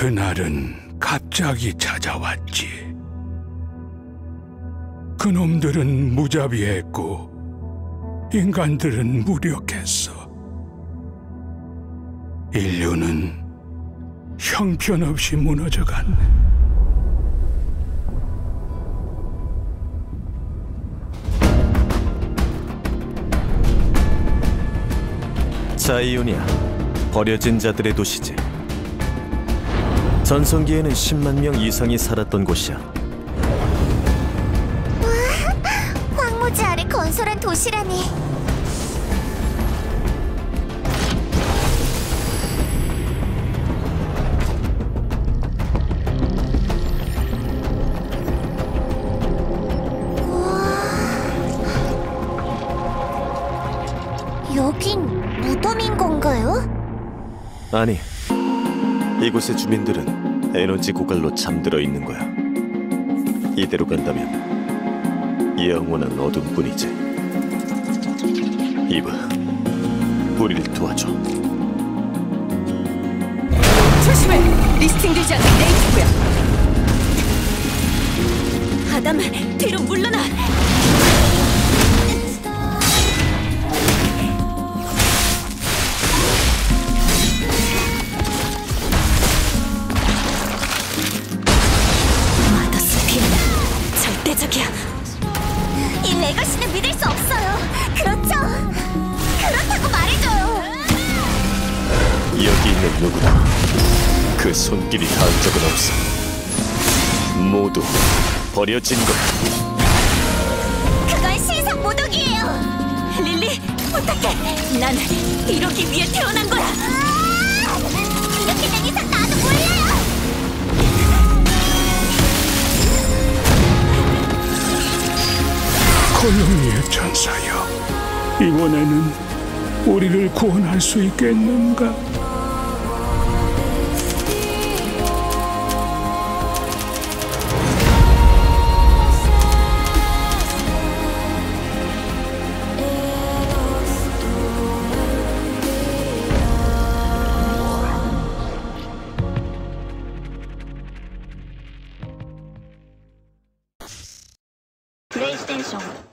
그날은 갑자기 찾아왔지. 그놈들은 무자비했고 인간들은 무력했어. 인류는 형편없이 무너져갔 네. 자이오니아 버려진 자들의 도시지 전성기에는 10만 명 이상이 살았던 곳이야 황무지 아래 건설한 도시라니. 여긴 무덤인 건가요? 아니 이곳의 주민들은 에너지 고갈로 잠들어 있는 거야 이대로 간다면 영원한 어둠뿐이지 이봐 우리를 도와줘 조심해! 리스팅되지 않는 네이티브야! 아담, 뒤로 물러나! 이 레거시는 믿을 수 없어요. 그렇죠? 그렇다고 말해줘요. 여기 있는 누구도 그 손길이 닿은 적은 없어 모두 버려진 거야 그건 신상 모독이에요. 릴리, 부탁해! 난 이러기 위해 태어난 거야! 이렇게 된 이상 나도 몰라요. 거놈이의 천사여, 이번에는 우리를 구원할 수 있겠는가? 플레이스테이션